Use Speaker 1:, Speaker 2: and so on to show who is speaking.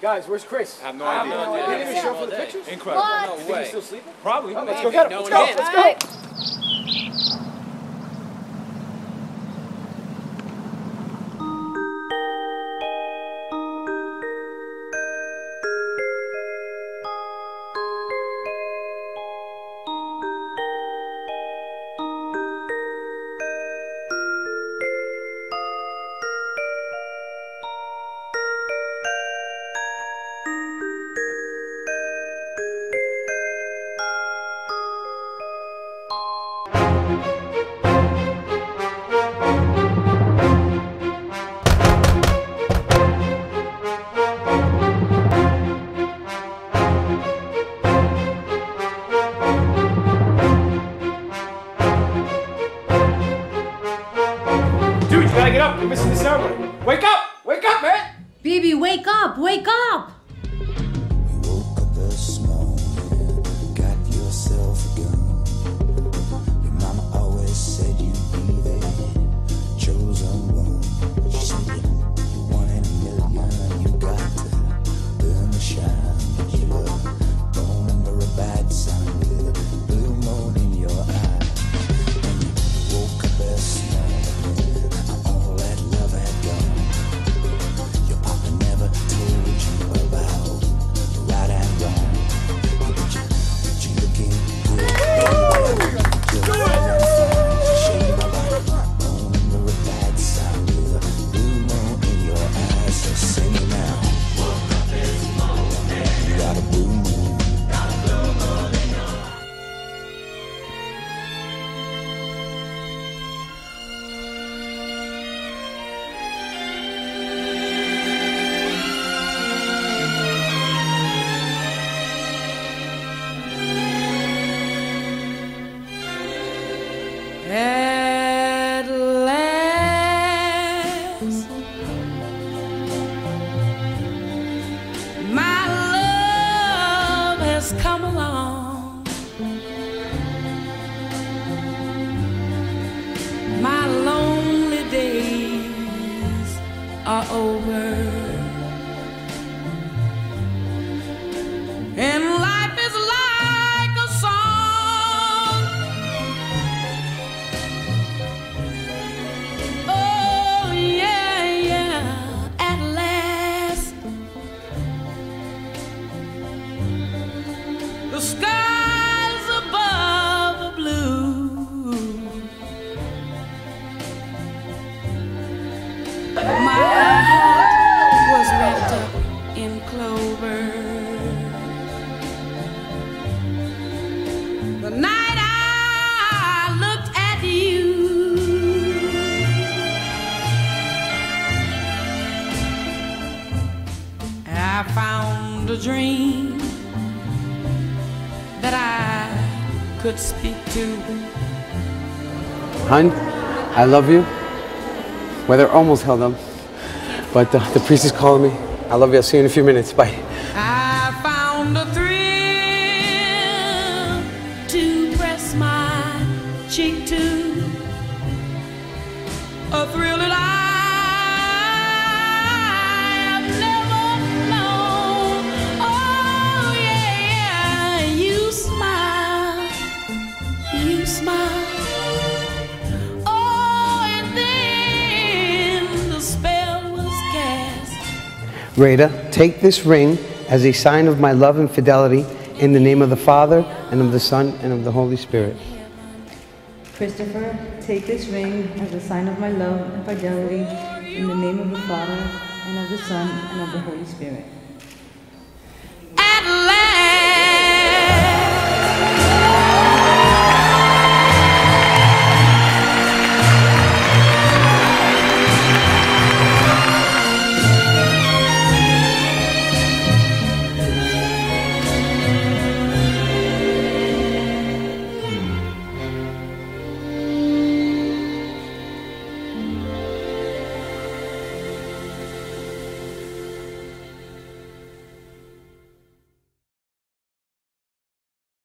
Speaker 1: Guys, where's Chris?
Speaker 2: I have no idea.
Speaker 1: He didn't even show up for the pictures?
Speaker 2: Incredible.
Speaker 1: You
Speaker 2: No
Speaker 1: think
Speaker 2: way.
Speaker 1: he's still sleeping?
Speaker 2: Probably.
Speaker 1: Oh, let's go get him.
Speaker 2: No
Speaker 1: Let's
Speaker 2: one
Speaker 1: go. Let's go. Dude, you get up. You're missing the ceremony. Wake up! Wake up, man!
Speaker 3: Baby, wake up! Wake up!
Speaker 4: woke up this morning, got yourself a gun.
Speaker 3: Are over. A dream that I could speak to.
Speaker 5: Hun, I love you. Weather almost held up, but uh, the priest is calling me. I love you. I'll see you in a few minutes. Bye.
Speaker 3: I found a thrill to press my cheek to.
Speaker 5: Rayda, take this ring as a sign of my love and fidelity in the name of the Father, and of the Son, and of the Holy Spirit.
Speaker 6: Christopher, take this ring as a sign of my love and fidelity in the name of the Father, and of the Son, and of the Holy Spirit. At last.